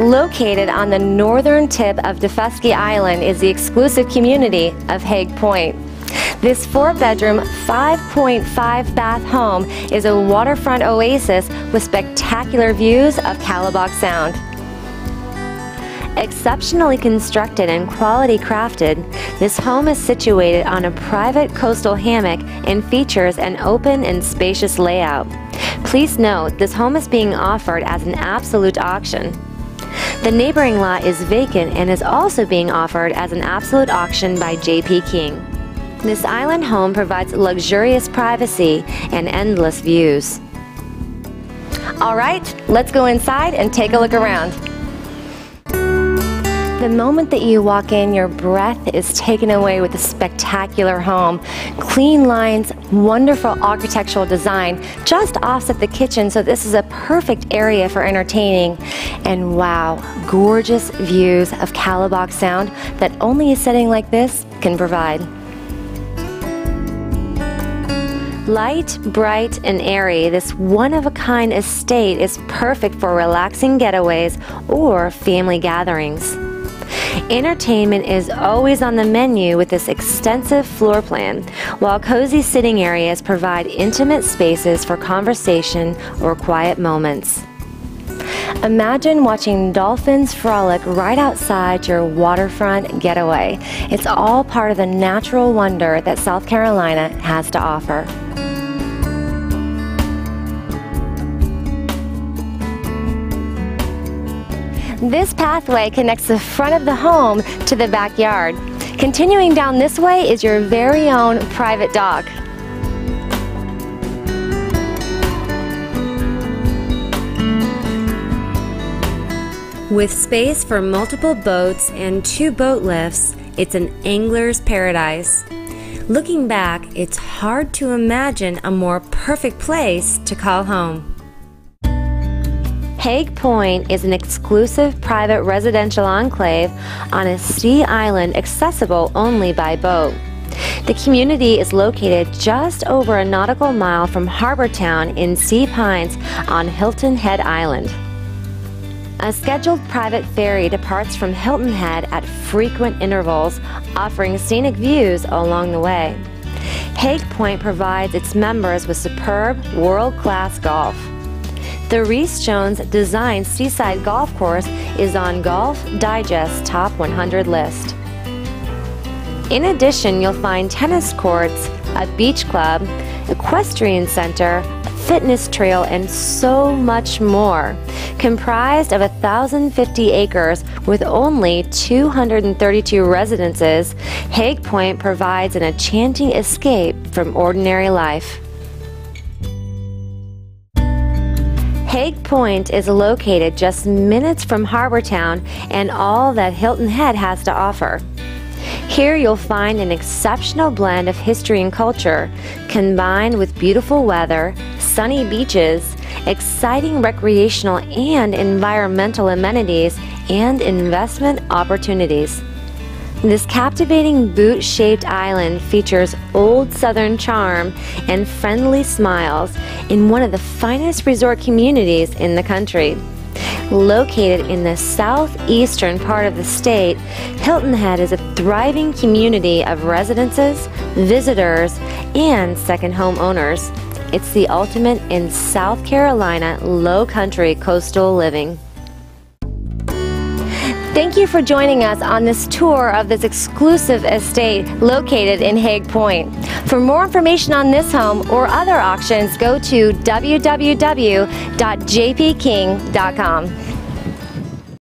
Located on the northern tip of Daufuskie Island is the exclusive community of Haig Point. This four bedroom, 5.5 bath home is a waterfront oasis with spectacular views of Calibogue Sound. Exceptionally constructed and quality crafted, this home is situated on a private coastal hammock and features an open and spacious layout. Please note this home is being offered as an absolute auction. The neighboring lot is vacant and is also being offered as an absolute auction by J.P. King. This island home provides luxurious privacy and endless views. All right, let's go inside and take a look around. The moment that you walk in, your breath is taken away with a spectacular home. Clean lines, wonderful architectural design, just offset the kitchen, so this is a perfect area for entertaining. And wow, gorgeous views of Calibogue Sound that only a setting like this can provide. Light, bright, and airy, this one of a kind estate is perfect for relaxing getaways or family gatherings. Entertainment is always on the menu with this extensive floor plan, while cozy sitting areas provide intimate spaces for conversation or quiet moments. Imagine watching dolphins frolic right outside your waterfront getaway. It's all part of the natural wonder that South Carolina has to offer. This pathway connects the front of the home to the backyard. Continuing down this way is your very own private dock. With space for multiple boats and two boat lifts, it's an angler's paradise. Looking back, it's hard to imagine a more perfect place to call home. Haig Point is an exclusive private residential enclave on a sea island accessible only by boat. The community is located just over a nautical mile from Harbor Town in Sea Pines on Hilton Head Island. A scheduled private ferry departs from Hilton Head at frequent intervals, offering scenic views along the way. Haig Point provides its members with superb, world-class golf. The Rees Jones Design Seaside Golf Course is on Golf Digest Top 100 list. In addition, you'll find tennis courts, a beach club, equestrian center, fitness trail, and so much more. Comprised of 1,050 acres with only 232 residences, Haig Point provides an enchanting escape from ordinary life. Haig Point is located just minutes from Harbor Town and all that Hilton Head has to offer. Here you'll find an exceptional blend of history and culture, combined with beautiful weather, sunny beaches, exciting recreational and environmental amenities, and investment opportunities. This captivating boot shaped island features old southern charm and friendly smiles in one of the finest resort communities in the country. Located in the southeastern part of the state, Hilton Head is a thriving community of residences, visitors, and second home owners. It's the ultimate in South Carolina low country coastal living. Thank you for joining us on this tour of this exclusive estate located in Haig Point. For more information on this home or other auctions, go to www.jpking.com.